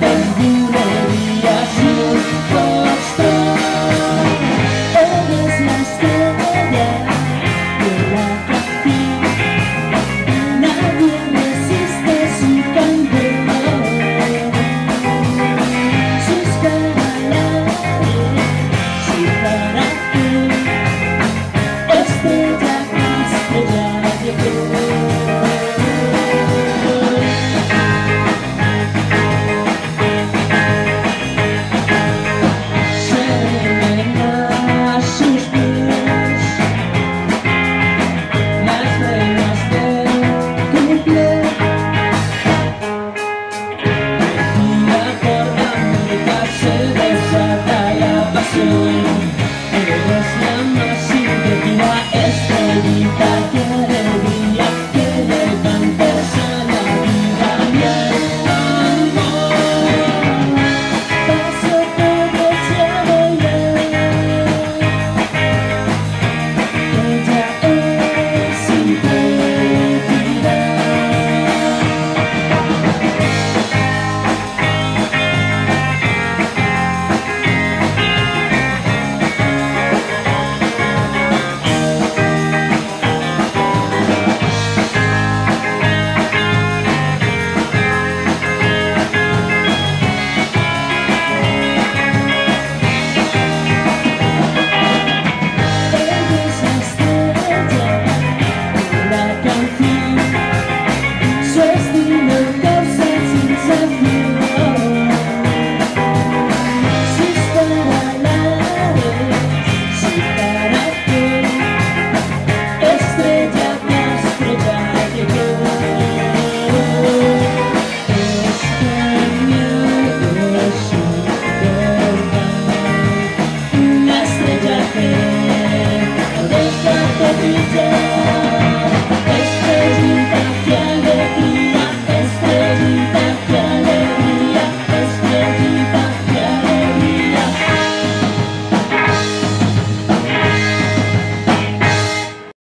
Thank you. corazón, eres la más simple de la eternidad.